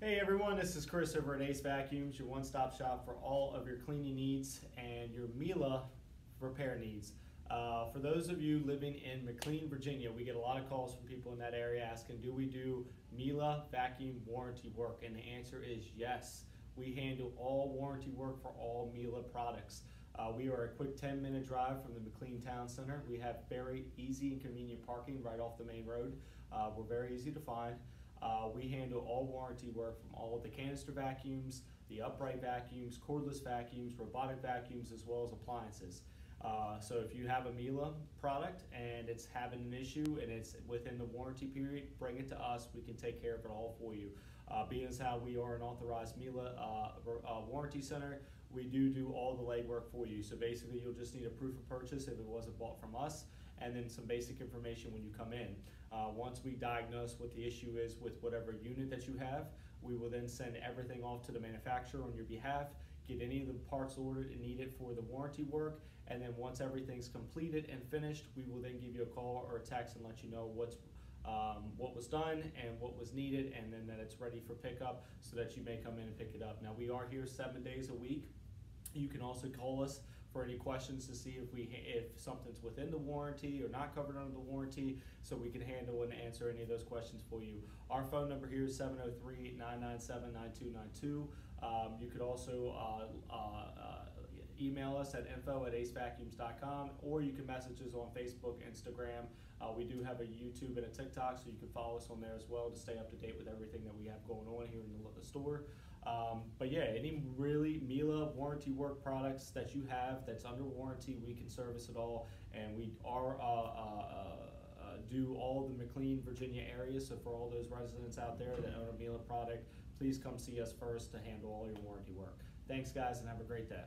Hey everyone, this is Chris over at Ace Vacuums, your one-stop shop for all of your cleaning needs and your Miele repair needs. Uh, for those of you living in McLean, Virginia, we get a lot of calls from people in that area asking, do we do Miele vacuum warranty work? And the answer is yes. We handle all warranty work for all Miele products. Uh, we are a quick 10 minute drive from the McLean Town Center. We have very easy and convenient parking right off the main road. Uh, we're very easy to find. Uh, we handle all warranty work from all of the canister vacuums, the upright vacuums, cordless vacuums, robotic vacuums, as well as appliances. Uh, so if you have a Miele product and it's having an issue and it's within the warranty period, bring it to us. We can take care of it all for you. Uh, being as how we are an authorized Miele uh, uh, warranty center, we do do all the legwork for you. So basically, you'll just need a proof of purchase if it wasn't bought from us, and then some basic information when you come in. Uh, once we diagnose what the issue is with whatever unit that you have, we will then send everything off to the manufacturer on your behalf get any of the parts ordered and needed for the warranty work. And then once everything's completed and finished, we will then give you a call or a text and let you know what's um, what was done and what was needed, and then that it's ready for pickup so that you may come in and pick it up. Now, we are here seven days a week. You can also call us for any questions to see if we if something's within the warranty or not covered under the warranty so we can handle and answer any of those questions for you. Our phone number here is 703-997-9292. Um, you could also uh, uh, email us at info at acevacuums.com or you can message us on Facebook, Instagram. Uh, we do have a YouTube and a TikTok, so you can follow us on there as well to stay up to date with everything that we have going on here in the store. Um, but yeah, any really Miele warranty work products that you have that's under warranty, we can service it all, and we are. Uh, uh, uh, do all the McLean, Virginia area. So for all those residents out there that own a Miele product, please come see us first to handle all your warranty work. Thanks, guys, and have a great day.